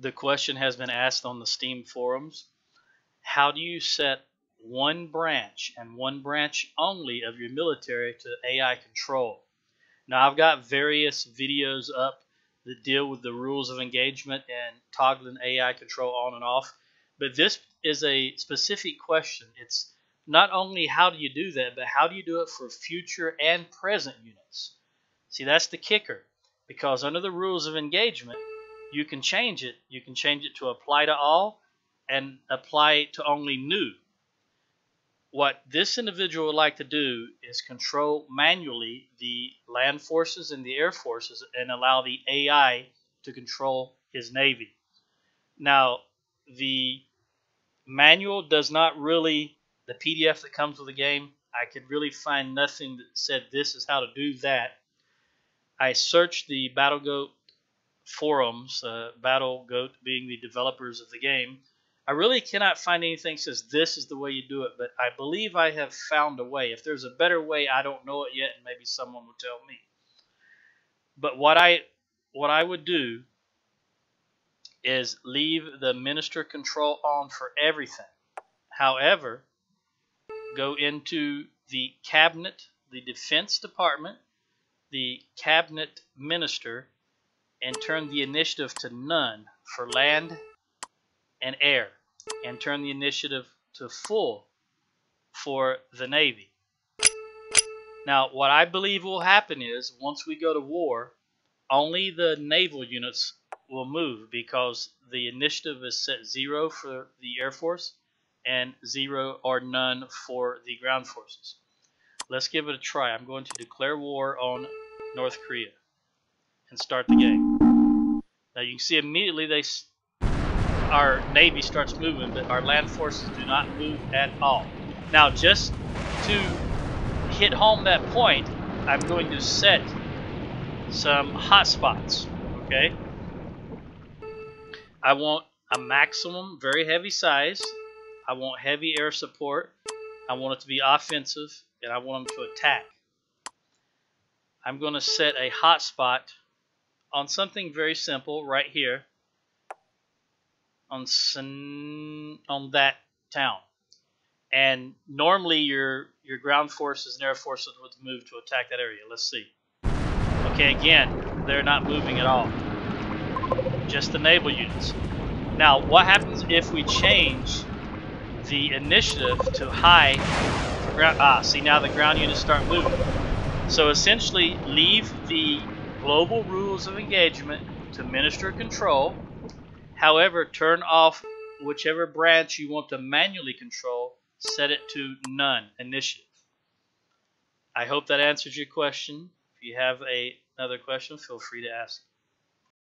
the question has been asked on the Steam forums. How do you set one branch and one branch only of your military to AI control? Now, I've got various videos up that deal with the rules of engagement and toggling AI control on and off, but this is a specific question. It's not only how do you do that, but how do you do it for future and present units? See, that's the kicker. Because under the rules of engagement, you can change it. You can change it to apply to all and apply it to only new. What this individual would like to do is control manually the land forces and the air forces and allow the AI to control his navy. Now, the manual does not really, the PDF that comes with the game, I could really find nothing that said this is how to do that. I searched the BattleGoat forums, uh, BattleGoat being the developers of the game, I really cannot find anything that says this is the way you do it, but I believe I have found a way. If there's a better way, I don't know it yet, and maybe someone will tell me. But what I what I would do is leave the minister control on for everything. However, go into the cabinet, the defense department, the cabinet minister, and turn the initiative to none for land and air and turn the initiative to full for the Navy. Now, what I believe will happen is once we go to war, only the naval units will move because the initiative is set zero for the Air Force and zero or none for the ground forces. Let's give it a try. I'm going to declare war on North Korea and start the game. Now you can see immediately they our Navy starts moving, but our land forces do not move at all. Now, just to hit home that point, I'm going to set some hotspots, okay? I want a maximum very heavy size. I want heavy air support. I want it to be offensive, and I want them to attack. I'm going to set a hotspot on something very simple right here on on that town. And normally your your ground forces and air forces would move to attack that area. Let's see. Okay, again, they're not moving at all. Just the naval units. Now, what happens if we change the initiative to high for ground? Ah, see now the ground units start moving. So essentially, leave the global rules of engagement to minister control However, turn off whichever branch you want to manually control, set it to none, initiative. I hope that answers your question. If you have a, another question, feel free to ask.